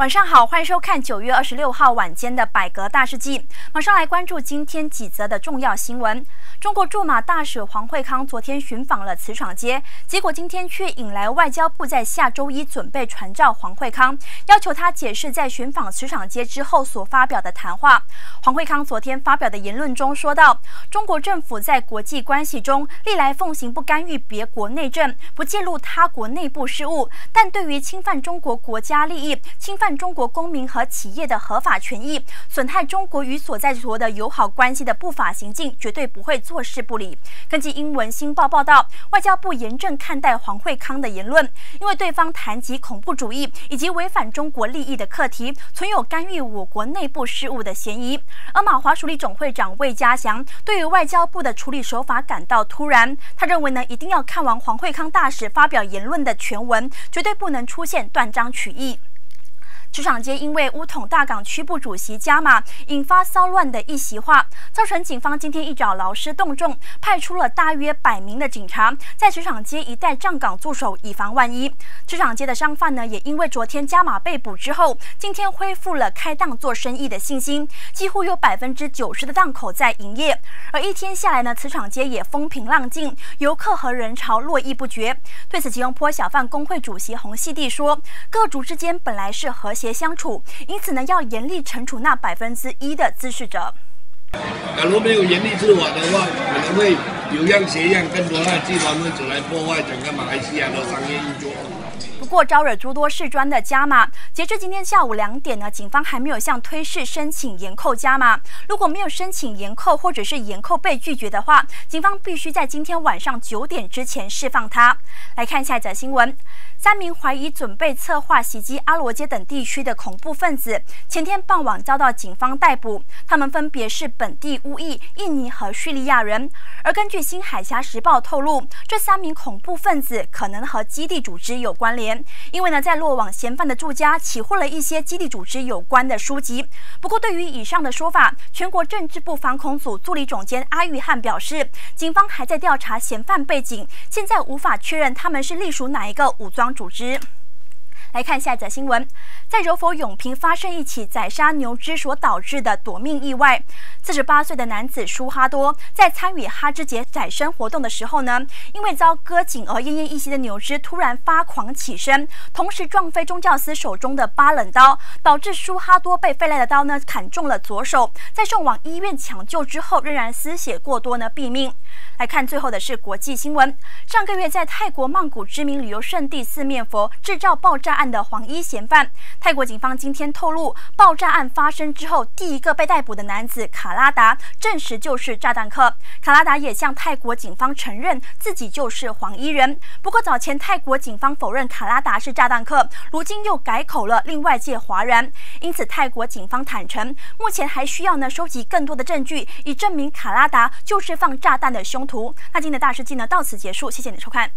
晚上好，欢迎收看九月二十六号晚间的百格大事记。马上来关注今天几则的重要新闻。中国驻马大使黄惠康昨天巡访了磁场街，结果今天却引来外交部在下周一准备传召黄惠康，要求他解释在巡访磁场街之后所发表的谈话。黄惠康昨天发表的言论中说道：“中国政府在国际关系中历来奉行不干预别国内政、不介入他国内部事务，但对于侵犯中国国家利益、侵犯中国公民和企业的合法权益，损害中国与所在国的友好关系的不法行径，绝对不会坐视不理。根据英文《新报》报道，外交部严正看待黄惠康的言论，因为对方谈及恐怖主义以及违反中国利益的课题，存有干预我国内部事务的嫌疑。而马华署理总会长魏家祥对于外交部的处理手法感到突然，他认为呢，一定要看完黄惠康大使发表言论的全文，绝对不能出现断章取义。职场街因为乌统大港区部主席加码，引发骚乱的一席话，造成警方今天一早劳师动众，派出了大约百名的警察在职场街一带站岗驻守，以防万一。职场街的商贩呢，也因为昨天加码被捕之后，今天恢复了开档做生意的信心，几乎有百分之九十的档口在营业。而一天下来呢，磁场街也风平浪静，游客和人潮络绎不绝。对此，吉隆坡小贩工会主席洪熙娣说：“各族之间本来是和。”且相处，因此呢，要严厉惩处那百分之一的滋事者。假如没有严厉执法的话，可能会有样学样，更多的集团分子来破坏整个马来西亚的商业运作。不过招惹诸多事专的加码，截至今天下午两点呢，警方还没有向推事申请延扣加码。如果没有申请延扣，或者是延扣被拒绝的话，警方必须在今天晚上九点之前释放他。来看下一则新闻。三名怀疑准备策划袭击阿罗街等地区的恐怖分子，前天傍晚遭到警方逮捕。他们分别是本地乌裔、印尼和叙利亚人。而根据新海峡时报透露，这三名恐怖分子可能和基地组织有关联，因为呢，在落网嫌犯的住家起获了一些基地组织有关的书籍。不过，对于以上的说法，全国政治部反恐组助理总监阿玉汉表示，警方还在调查嫌犯背景，现在无法确认他们是隶属哪一个武装。组织来看下一则新闻，在柔佛永平发生一起宰杀牛只所导致的夺命意外。四十八岁的男子舒哈多在参与哈芝节宰牲活动的时候呢，因为遭割颈而奄奄一息的牛只突然发狂起身，同时撞飞宗教司手中的八冷刀，导致舒哈多被飞来的刀呢砍中了左手，在送往医院抢救之后，仍然失血过多呢毙命。来看最后的是国际新闻。上个月在泰国曼谷知名旅游胜地四面佛制造爆炸案的黄衣嫌犯，泰国警方今天透露，爆炸案发生之后，第一个被逮捕的男子卡拉达证实就是炸弹客。卡拉达也向泰国警方承认自己就是黄衣人。不过早前泰国警方否认卡拉达是炸弹客，如今又改口了，令外界哗然。因此泰国警方坦诚，目前还需要呢收集更多的证据，以证明卡拉达就是放炸弹的凶。徒，那今天的大事记呢到此结束，谢谢你的收看。